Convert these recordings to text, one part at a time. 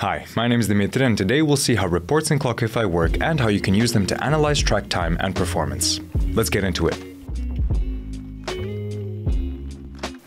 Hi, my name is Dimitri and today we'll see how reports in Clockify work and how you can use them to analyze track time and performance. Let's get into it.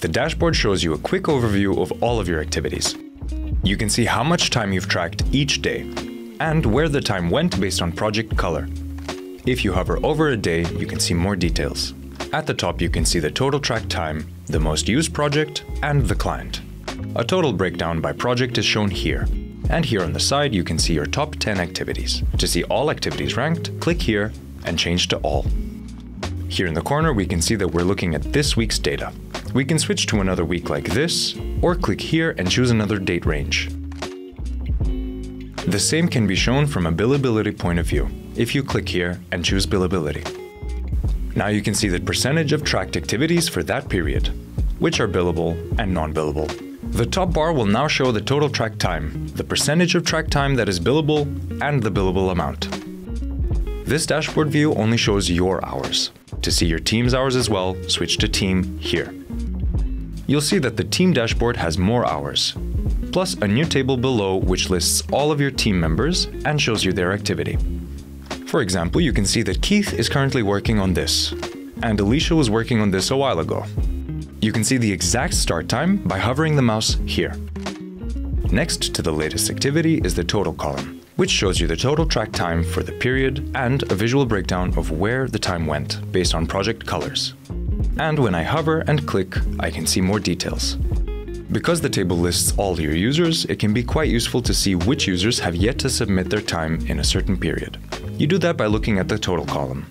The dashboard shows you a quick overview of all of your activities. You can see how much time you've tracked each day and where the time went based on project color. If you hover over a day, you can see more details. At the top, you can see the total track time, the most used project, and the client. A total breakdown by project is shown here. And here on the side, you can see your top 10 activities. To see all activities ranked, click here and change to all. Here in the corner, we can see that we're looking at this week's data. We can switch to another week like this, or click here and choose another date range. The same can be shown from a billability point of view, if you click here and choose billability. Now you can see the percentage of tracked activities for that period, which are billable and non-billable. The top bar will now show the total track time, the percentage of track time that is billable, and the billable amount. This dashboard view only shows your hours. To see your team's hours as well, switch to Team here. You'll see that the team dashboard has more hours, plus a new table below which lists all of your team members and shows you their activity. For example, you can see that Keith is currently working on this, and Alicia was working on this a while ago, you can see the exact start time by hovering the mouse here. Next to the latest activity is the total column, which shows you the total track time for the period and a visual breakdown of where the time went based on project colors. And when I hover and click, I can see more details. Because the table lists all your users, it can be quite useful to see which users have yet to submit their time in a certain period. You do that by looking at the total column.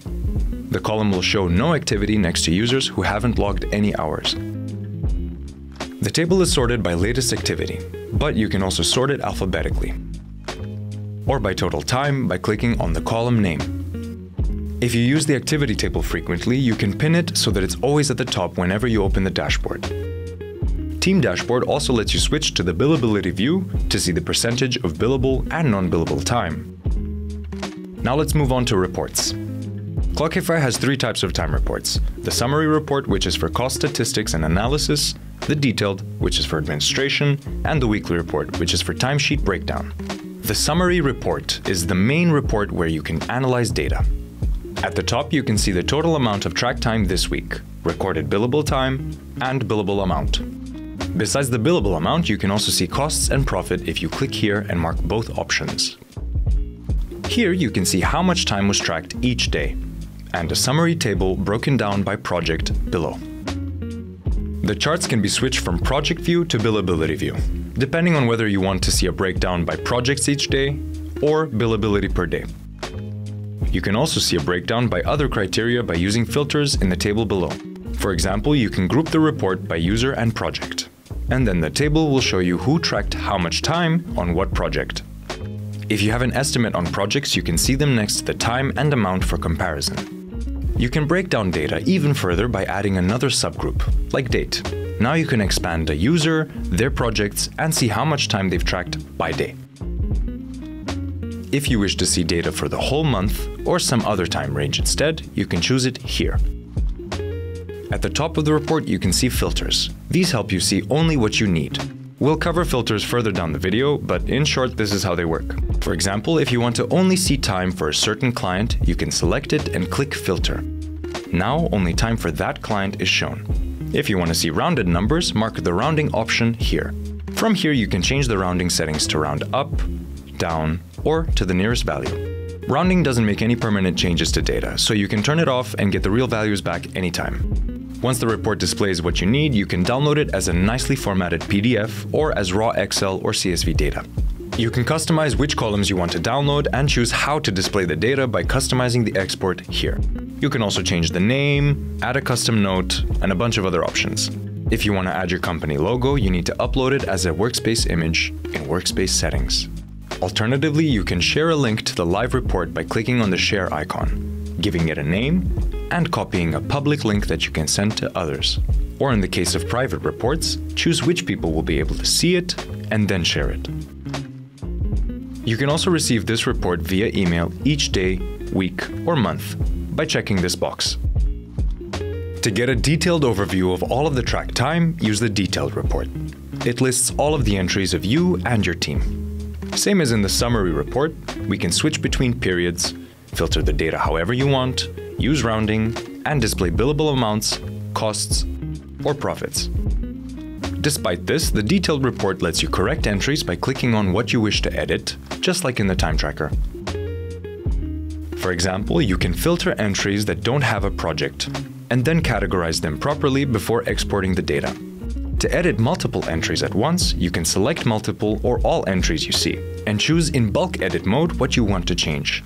The column will show no activity next to users who haven't logged any hours. The table is sorted by latest activity, but you can also sort it alphabetically. Or by total time by clicking on the column name. If you use the activity table frequently, you can pin it so that it's always at the top whenever you open the dashboard. Team Dashboard also lets you switch to the billability view to see the percentage of billable and non-billable time. Now let's move on to reports. Clockify has three types of time reports. The summary report, which is for cost statistics and analysis, the detailed, which is for administration, and the weekly report, which is for timesheet breakdown. The summary report is the main report where you can analyze data. At the top, you can see the total amount of track time this week, recorded billable time, and billable amount. Besides the billable amount, you can also see costs and profit if you click here and mark both options. Here you can see how much time was tracked each day, and a summary table broken down by project below. The charts can be switched from project view to billability view, depending on whether you want to see a breakdown by projects each day or billability per day. You can also see a breakdown by other criteria by using filters in the table below. For example, you can group the report by user and project. And then the table will show you who tracked how much time on what project. If you have an estimate on projects, you can see them next to the time and amount for comparison. You can break down data even further by adding another subgroup, like date. Now you can expand a user, their projects, and see how much time they've tracked by day. If you wish to see data for the whole month or some other time range instead, you can choose it here. At the top of the report, you can see filters. These help you see only what you need. We'll cover filters further down the video, but in short, this is how they work. For example, if you want to only see time for a certain client, you can select it and click Filter. Now only time for that client is shown. If you want to see rounded numbers, mark the rounding option here. From here you can change the rounding settings to round up, down, or to the nearest value. Rounding doesn't make any permanent changes to data, so you can turn it off and get the real values back anytime. Once the report displays what you need, you can download it as a nicely formatted PDF or as raw Excel or CSV data. You can customize which columns you want to download and choose how to display the data by customizing the export here. You can also change the name, add a custom note, and a bunch of other options. If you want to add your company logo, you need to upload it as a workspace image in Workspace Settings. Alternatively, you can share a link to the live report by clicking on the share icon, giving it a name, and copying a public link that you can send to others. Or in the case of private reports, choose which people will be able to see it and then share it. You can also receive this report via email each day, week, or month by checking this box. To get a detailed overview of all of the track time, use the detailed report. It lists all of the entries of you and your team. Same as in the summary report, we can switch between periods, filter the data however you want, use rounding, and display billable amounts, costs, or profits. Despite this, the detailed report lets you correct entries by clicking on what you wish to edit, just like in the time tracker. For example, you can filter entries that don't have a project, and then categorize them properly before exporting the data. To edit multiple entries at once, you can select multiple or all entries you see, and choose in bulk edit mode what you want to change.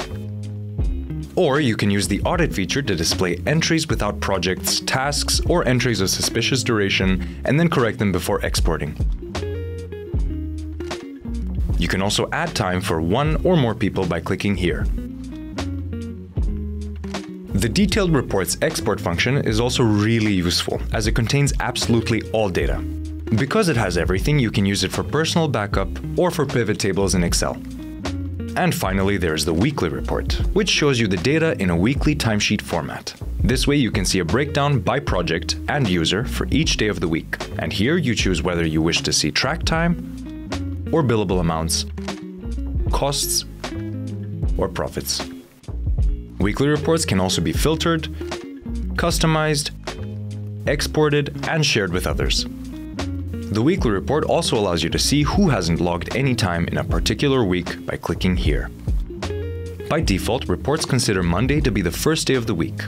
Or you can use the audit feature to display entries without projects, tasks, or entries of suspicious duration, and then correct them before exporting. You can also add time for one or more people by clicking here. The detailed reports export function is also really useful as it contains absolutely all data. Because it has everything, you can use it for personal backup or for pivot tables in Excel. And finally, there's the weekly report, which shows you the data in a weekly timesheet format. This way you can see a breakdown by project and user for each day of the week. And here you choose whether you wish to see track time or billable amounts, costs, or profits. Weekly reports can also be filtered, customized, exported, and shared with others. The weekly report also allows you to see who hasn't logged any time in a particular week by clicking here. By default, reports consider Monday to be the first day of the week,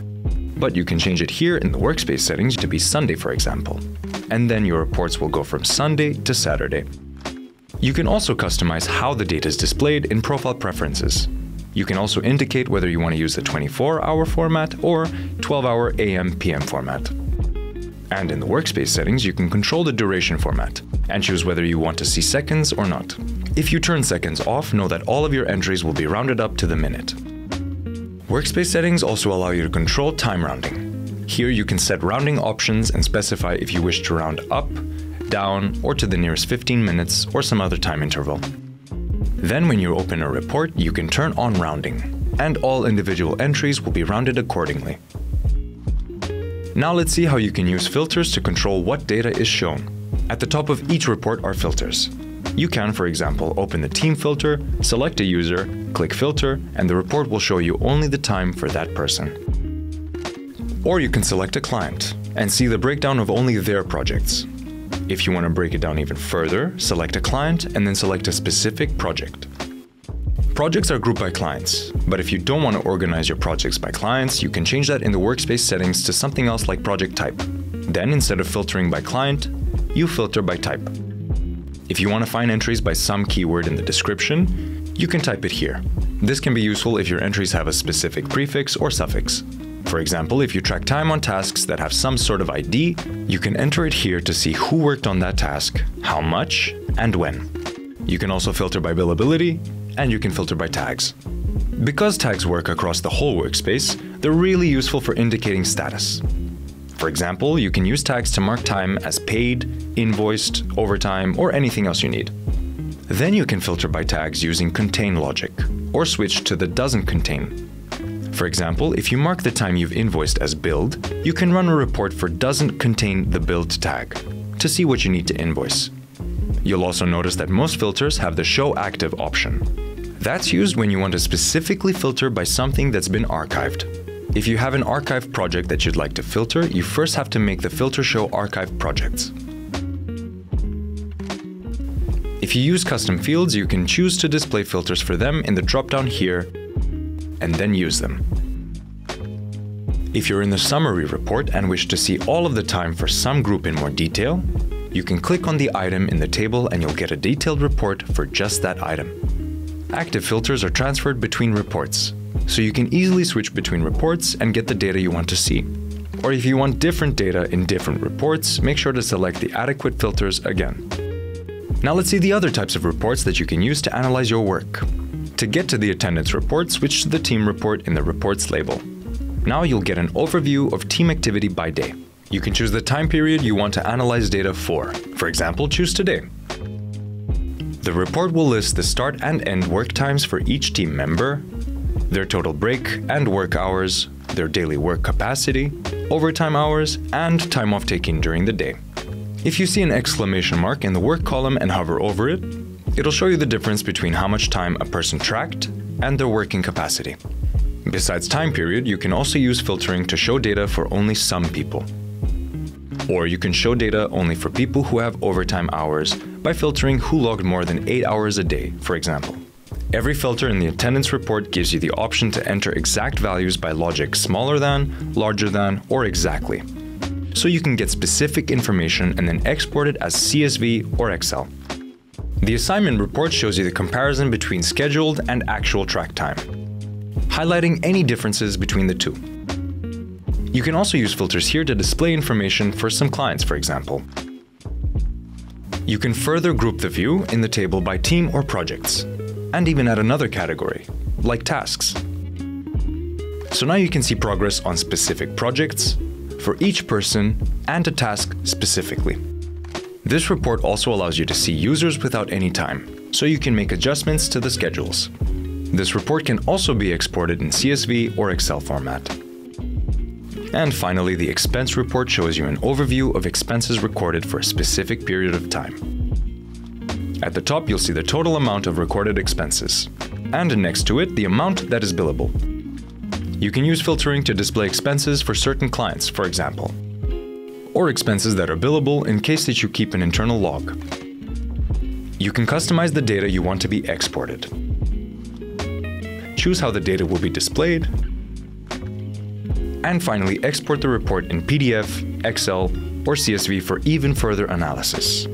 but you can change it here in the workspace settings to be Sunday, for example. And then your reports will go from Sunday to Saturday. You can also customize how the data is displayed in profile preferences. You can also indicate whether you want to use the 24 hour format or 12 hour AM PM format. And in the workspace settings, you can control the duration format and choose whether you want to see seconds or not. If you turn seconds off, know that all of your entries will be rounded up to the minute. Workspace settings also allow you to control time rounding. Here you can set rounding options and specify if you wish to round up, down, or to the nearest 15 minutes or some other time interval. Then when you open a report, you can turn on rounding, and all individual entries will be rounded accordingly. Now let's see how you can use filters to control what data is shown. At the top of each report are filters. You can, for example, open the team filter, select a user, click filter, and the report will show you only the time for that person. Or you can select a client and see the breakdown of only their projects. If you want to break it down even further, select a client and then select a specific project. Projects are grouped by clients, but if you don't want to organize your projects by clients, you can change that in the workspace settings to something else like project type. Then instead of filtering by client, you filter by type. If you want to find entries by some keyword in the description, you can type it here. This can be useful if your entries have a specific prefix or suffix. For example, if you track time on tasks that have some sort of ID, you can enter it here to see who worked on that task, how much, and when. You can also filter by billability, and you can filter by tags. Because tags work across the whole workspace, they're really useful for indicating status. For example, you can use tags to mark time as paid, invoiced, overtime, or anything else you need. Then you can filter by tags using contain logic, or switch to the doesn't contain. For example, if you mark the time you've invoiced as billed, you can run a report for doesn't contain the billed tag to see what you need to invoice. You'll also notice that most filters have the show active option. That's used when you want to specifically filter by something that's been archived. If you have an archived project that you'd like to filter, you first have to make the filter show archived projects. If you use custom fields, you can choose to display filters for them in the dropdown here, and then use them. If you're in the summary report and wish to see all of the time for some group in more detail, you can click on the item in the table and you'll get a detailed report for just that item. Active filters are transferred between reports, so you can easily switch between reports and get the data you want to see. Or if you want different data in different reports, make sure to select the adequate filters again. Now let's see the other types of reports that you can use to analyze your work. To get to the attendance report, switch to the team report in the reports label. Now you'll get an overview of team activity by day. You can choose the time period you want to analyze data for. For example, choose today. The report will list the start and end work times for each team member, their total break and work hours, their daily work capacity, overtime hours, and time off taken during the day. If you see an exclamation mark in the work column and hover over it, It'll show you the difference between how much time a person tracked and their working capacity. Besides time period, you can also use filtering to show data for only some people. Or you can show data only for people who have overtime hours by filtering who logged more than 8 hours a day, for example. Every filter in the attendance report gives you the option to enter exact values by logic smaller than, larger than, or exactly. So you can get specific information and then export it as CSV or Excel. The assignment report shows you the comparison between scheduled and actual track time, highlighting any differences between the two. You can also use filters here to display information for some clients, for example. You can further group the view in the table by team or projects, and even add another category, like tasks. So now you can see progress on specific projects, for each person, and a task specifically. This report also allows you to see users without any time, so you can make adjustments to the schedules. This report can also be exported in CSV or Excel format. And finally, the expense report shows you an overview of expenses recorded for a specific period of time. At the top, you'll see the total amount of recorded expenses, and next to it, the amount that is billable. You can use filtering to display expenses for certain clients, for example or expenses that are billable in case that you keep an internal log. You can customize the data you want to be exported. Choose how the data will be displayed, and finally export the report in PDF, Excel, or CSV for even further analysis.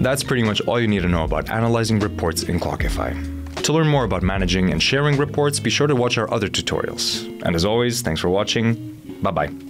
That's pretty much all you need to know about analyzing reports in Clockify. To learn more about managing and sharing reports, be sure to watch our other tutorials. And as always, thanks for watching. Bye bye.